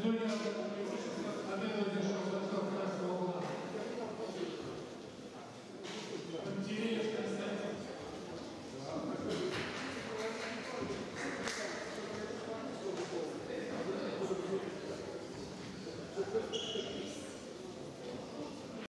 对要。